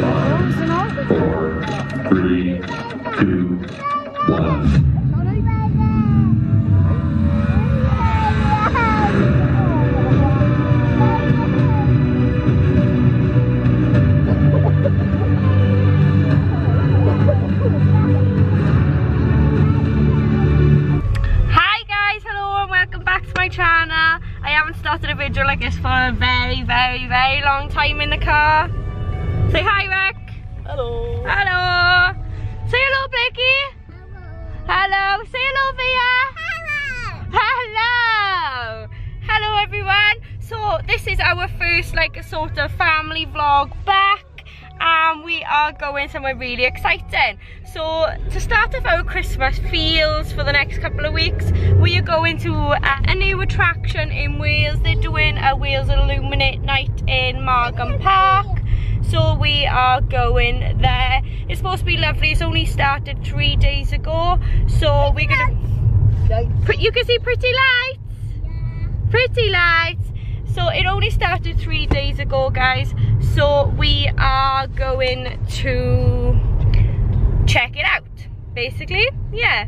Five, four, three, two, one. Hi guys, hello and welcome back to my channel. I haven't started a video like this for a very, very, very long time in the car. Say hi, Rick. Hello. Hello. Say hello, Blakey. Hello. Hello. Say hello, Via. Hello. Hello, everyone. So this is our first like sort of family vlog back and we are going somewhere really exciting. So to start off our Christmas feels for the next couple of weeks, we are going to a, a new attraction in Wales. They're doing a Wales Illuminate night in Margam Park. So we are going there. It's supposed to be lovely. It's only started three days ago. So we're gonna, Pre- you can see pretty lights. Pretty lights. So it only started three days ago, guys. So we are going to check it out, basically. Yeah.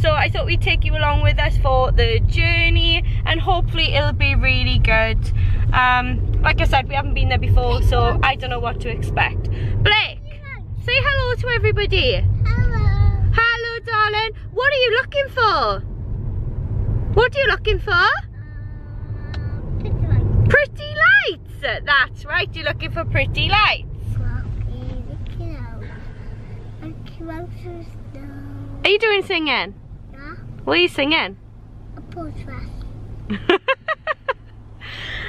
So I thought we'd take you along with us for the journey and hopefully it'll be really good. Um, like I said, we haven't been there before, so I don't know what to expect. Blake, say hello to everybody. Hello, Hello, darling. What are you looking for? What are you looking for? Uh, pretty lights. pretty lights. That's right, you're looking for pretty lights. Are you doing singing? What are you singing?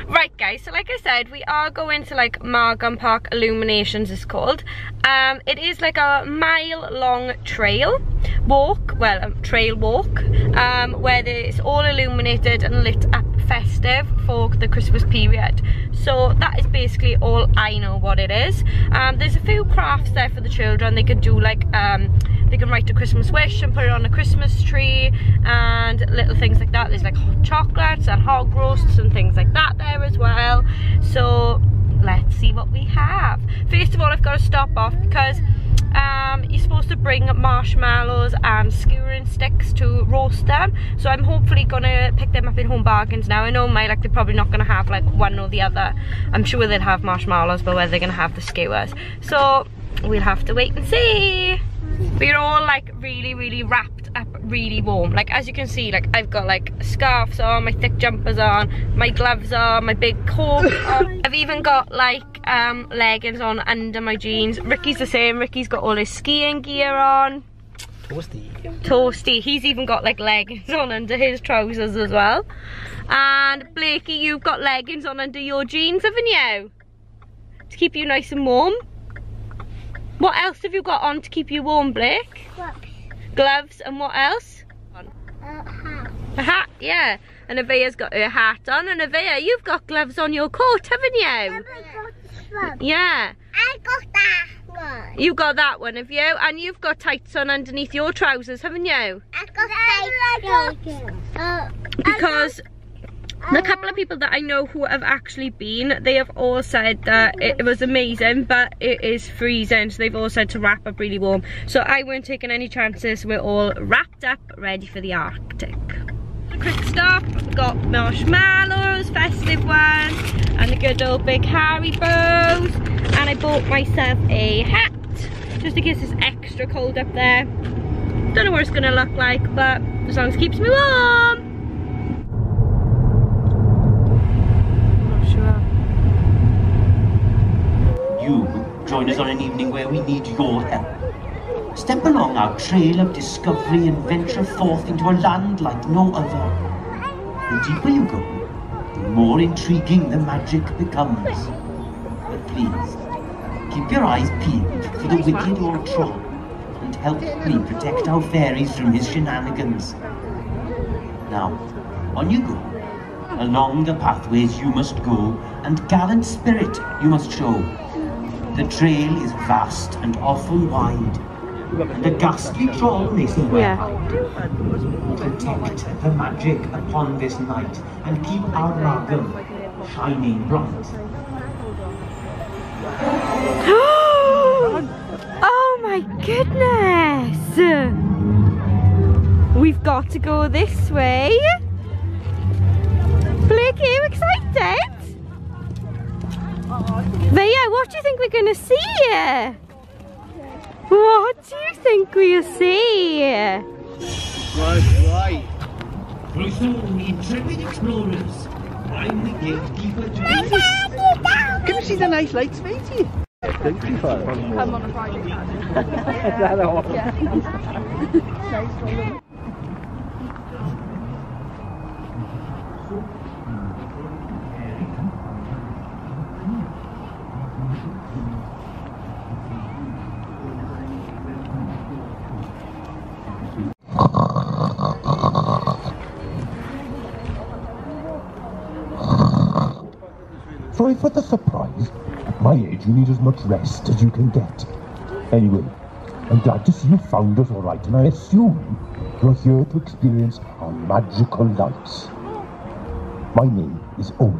right guys, so like I said, we are going to like Margam Park Illuminations it's called. Um, it is like a mile long trail walk, well a trail walk, um, where it's all illuminated and lit up festive for the Christmas period. So that is basically all I know what it is. Um, there's a few crafts there for the children. They could do like, um, they can write a Christmas wish and put it on a Christmas tree and little things like that. There's like hot chocolates and hog roasts and things like that there as well. So let's see what we have. First of all, I've got to stop off because um, you're supposed to bring marshmallows and skewering sticks to roast them. So I'm hopefully gonna pick them up in Home Bargains now. I know my like they're probably not gonna have like one or the other. I'm sure they'll have marshmallows, but whether they're gonna have the skewers. So we'll have to wait and see. We're all like really, really wrapped up, really warm. Like as you can see, like I've got like scarves on, my thick jumpers on, my gloves on, my big coat on. I've even got like um, leggings on under my jeans. Ricky's the same. Ricky's got all his skiing gear on. Toasty. Toasty. He's even got like leggings on under his trousers as well. And Blakey, you've got leggings on under your jeans, haven't you? To keep you nice and warm. What else have you got on to keep you warm, Blake? Gloves Gloves and what else? A hat, yeah. And Avia's got her hat on. And Avia, you've got gloves on your coat, haven't you? Yeah. I got that one. You got that one, have you? And you've got tights on underneath your trousers, haven't you? I got that uh, Because the couple of people that I know who have actually been, they have all said that it was amazing, but it is freezing. So they've all said to wrap up really warm. So I weren't taking any chances. We're all wrapped up, ready for the Arctic. A quick stop, got marshmallows, festive ones, and the good old big Haribos. And I bought myself a hat, just in case it's extra cold up there. Don't know what it's gonna look like, but as long as it keeps me warm. Not sure. You join us on an evening where we need your help. Step along our trail of discovery and venture forth into a land like no other. The deeper you go, the more intriguing the magic becomes. But please, keep your eyes peeled for the wicked old troll and help me protect our fairies from his shenanigans. Now, on you go. Along the pathways you must go, and gallant spirit you must show. The trail is vast and often wide, and a ghastly troll may somewhere hide. Protect the magic upon this night, and keep our Margam shining bright. oh my goodness! We've got to go this way. Blake, are you excited? Vaya, what do you think we're going to see? What do you think we'll see? Right, right. Welcome, intrepid explorers. I'm the gatekeeper to Can you see the nice lights, matey? Thank you for Come on a Friday. Is that all? Sorry for the surprise. At my age, you need as much rest as you can get. Anyway, I'm glad to see you found us all right, and I assume you're here to experience our magical lights. My name is Owen,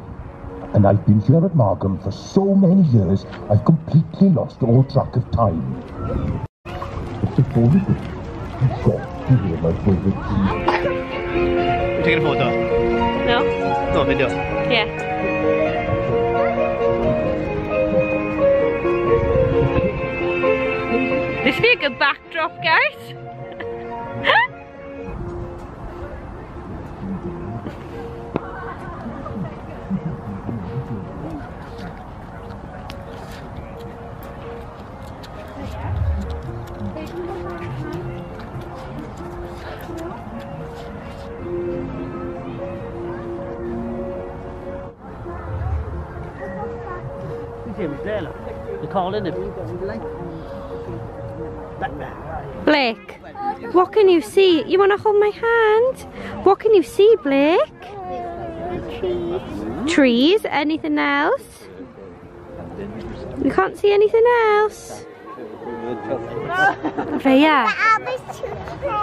and I've been here at Margam for so many years, I've completely lost all track of time. But before we go, you've got to hear my favorite tune. Taking a photo. No? No, video. Yeah. This would be a good backdrop, guys. Jim's there. They're calling him. Can you see? You want to hold my hand? What can you see, Blake? Trees. Trees? Anything else? You can't see anything else? Vaya. I was too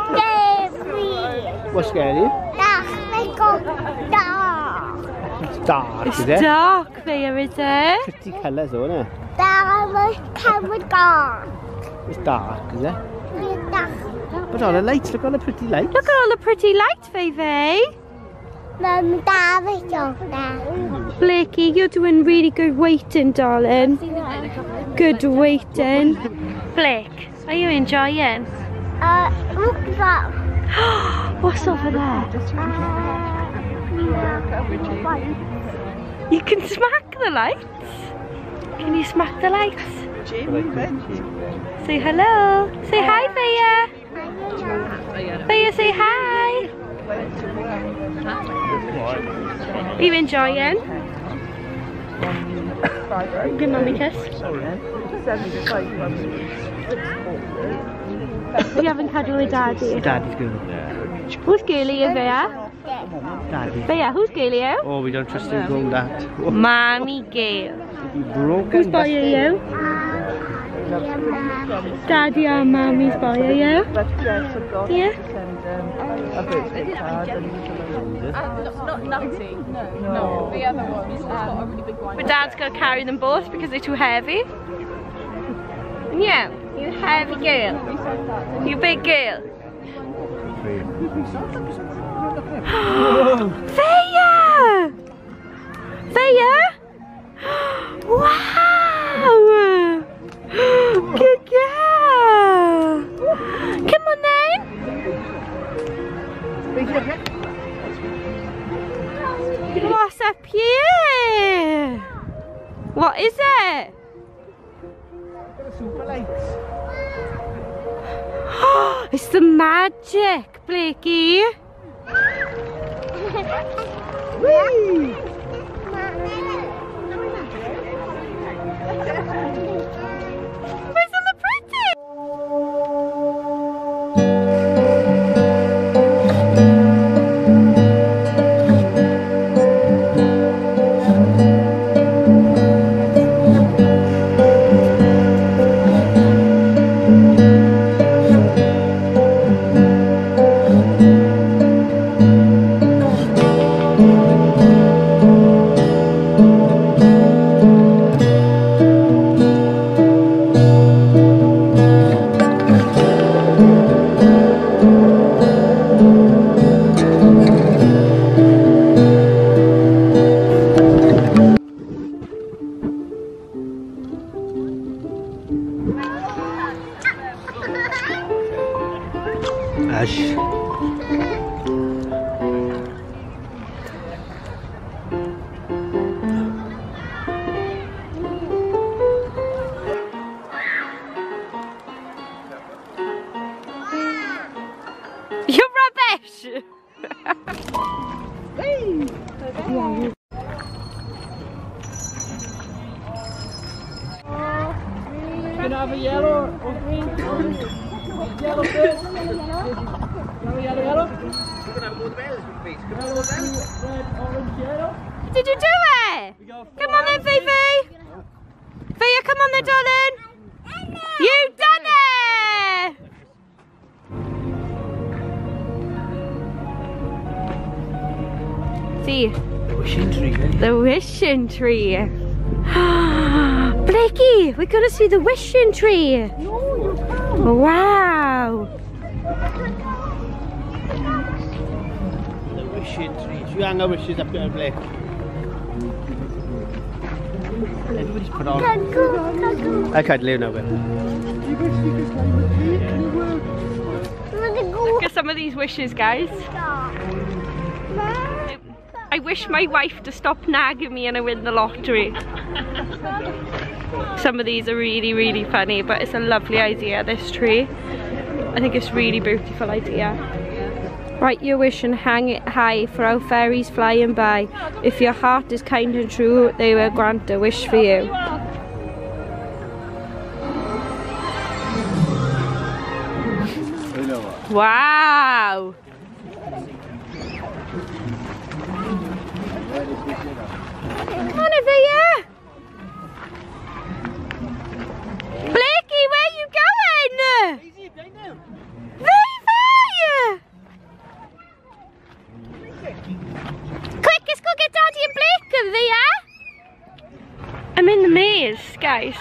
scary. What's scaring you? Dark. They go dark. It's dark, It's is it? dark, Vaya, is it? Pretty colours, though, isn't it? Dark dark. It's dark, is it? It's dark. But all the lights, look at all the pretty lights. Look at all the pretty lights, Veve. Mum, dark was dark. Blakey, you're doing really good waiting, darling. Good waiting. Blake, are you enjoying? Uh, look at that. What's over there? You can smack the lights. Can you smack the lights? Say hello. Say hi, Thea. Thea, say hi. Are you enjoying? Give mommy a kiss. You haven't cuddled with daddy. Daddy's good. Who's girl are you, Thea? Daddy. Thea, who's girl are you? Oh, we don't trust him going that. Mommy girl. Whose boy are you? Daddy mommy's um, boy are you? Yeah? But dad's got to carry them both because they're too heavy. Yeah, you heavy girl. You big girl. Thea! Thea! Wow! Good girl! Come on then! What's up here? What is it? Super it's the magic, Blakey. Where's rubbish! Can I have a yellow or green? Yellow first. Yellow, yellow, yellow. You can have Yellow, red, orange, yellow. Did you do it? Come on then, Fifi! The wishing tree. Blakey, we're gonna see the wishing tree. No, you can wow. The wishing tree. Should we hang our wishes up there, Blake? Everybody's put on. I can't live now, but. Look at some of these wishes, guys. I wish my wife to stop nagging me and I win the lottery. Some of these are really, really funny, but it's a lovely idea, this tree. I think it's really beautiful idea. Write your wish and hang it high for our fairies flying by. If your heart is kind and true, they will grant a wish for you. Wow! Over here! Blakey, where you going? Vivi! Quick, let's go get Daddy and Blake over there. I'm in the maze, guys.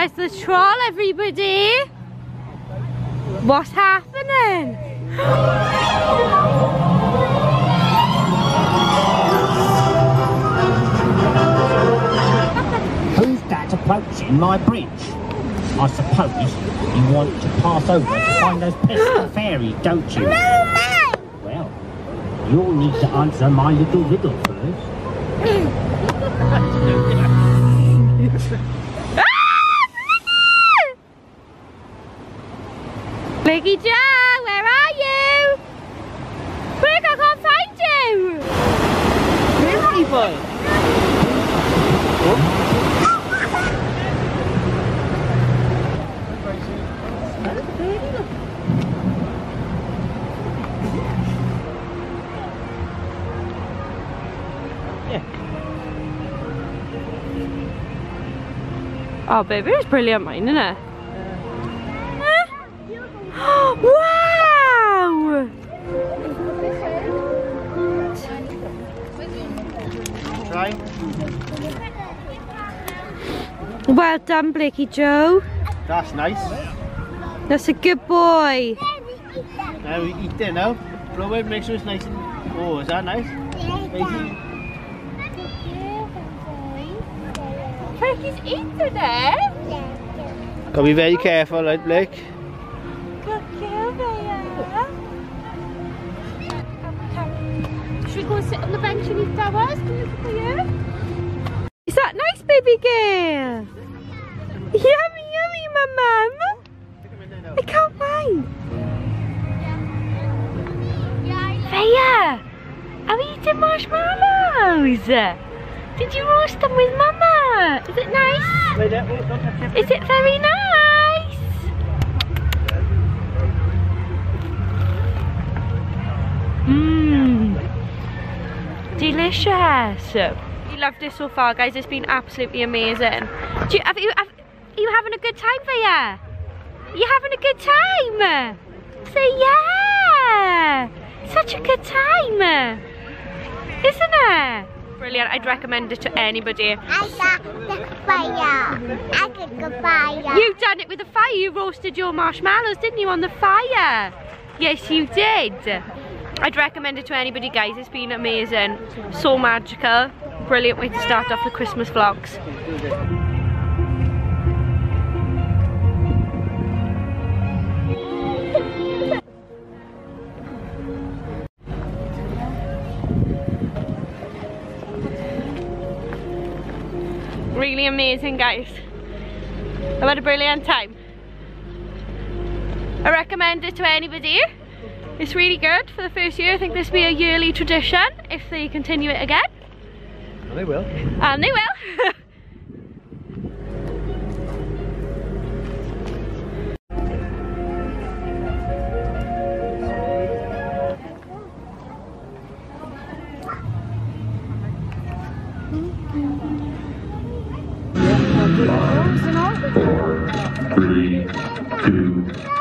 Where's the troll, everybody? What's happening? Who's that approaching my bridge? I suppose you want to pass over to find those pesky fairies, don't you? Well, you'll need to answer my little riddle first. Blakey Joe, where are you? Blake, I can't find you. Pretty boy. Oh, baby, it's brilliant, mine, isn't it? Well done, Blakey Joe. That's nice. That's a good boy. Now we eat it now. Blow it, make sure it's nice and. Oh, is that nice? Easy. Blakey's eating it. Gotta be very careful, right, Blake? Good girl, there. Should we go and sit on the bench and eat ours? Can we for you? Is that nice, baby girl? Yummy, yummy, my mum. I can't wait. Freya, are we eating marshmallows? Did you roast them with mama? Is it nice? Is it very nice? Mmm. Delicious. You loved this so far, guys. It's been absolutely amazing. Do you, have you, have, are you having a good time, Vaya? You having a good time? Say yeah. Such a good time. Isn't it? Brilliant. I'd recommend it to anybody. I got the fire. I got the fire. You done it with the fire. You roasted your marshmallows, didn't you, on the fire? Yes, you did. I'd recommend it to anybody, guys. It's been amazing. So magical. Brilliant way to start off the Christmas vlogs. Really amazing, guys. I've had a brilliant time. I recommend it to anybody. It's really good for the first year. I think this will be a yearly tradition if they continue it again. They will. And they will. three, two,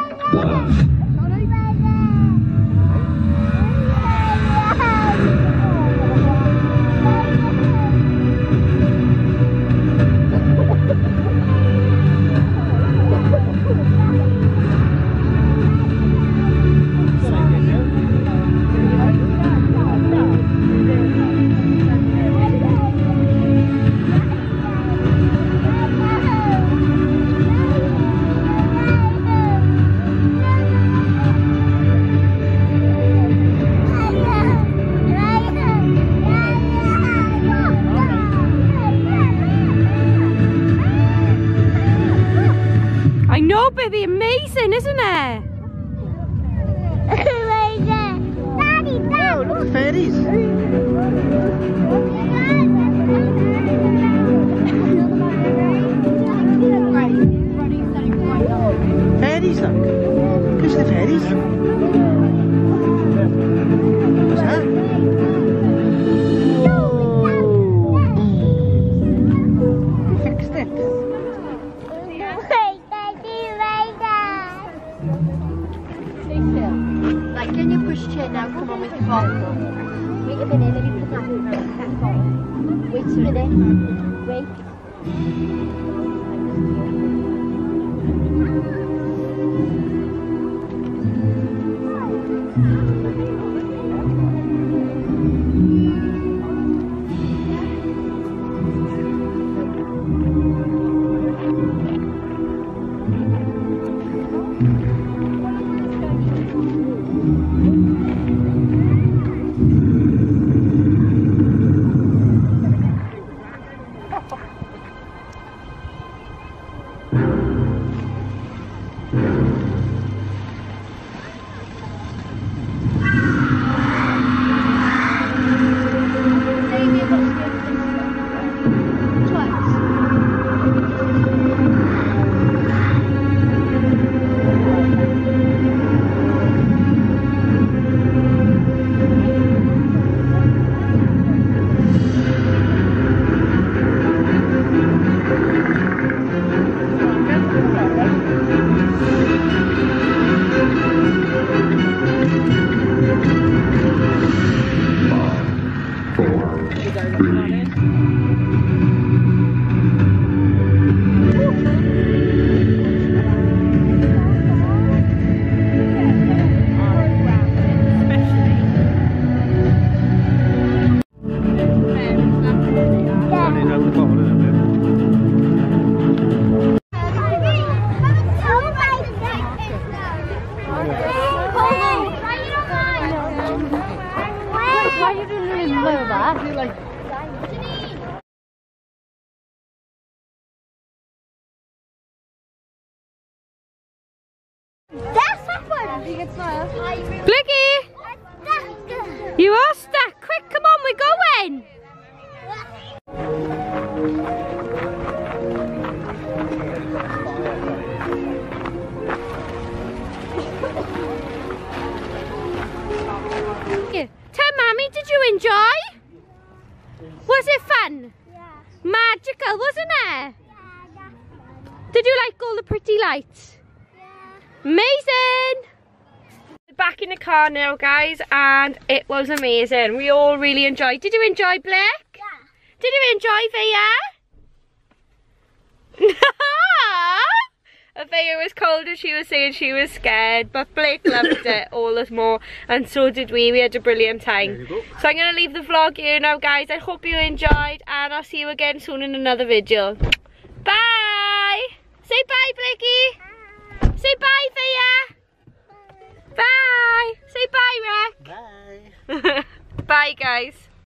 like that? Blicky! You are stuck. Quick, come on, we're going. Tell Mummy, did you enjoy? Fun? Yeah. Magical, wasn't it? Yeah, Did you like all the pretty lights? yeah. Amazing! Back in the car now, guys, and it was amazing. We all really enjoyed. Did you enjoy, Blake? Yeah. Did you enjoy Via? Via was cold and she was saying she was scared, but Blake loved it all the more, and so did we. We had a brilliant time. So I'm going to leave the vlog here now, guys. I hope you enjoyed, and I'll see you again soon in another video. Bye! Say bye, Blakey! Say bye, Via! Bye! Say bye, Rick! Bye. Bye, guys.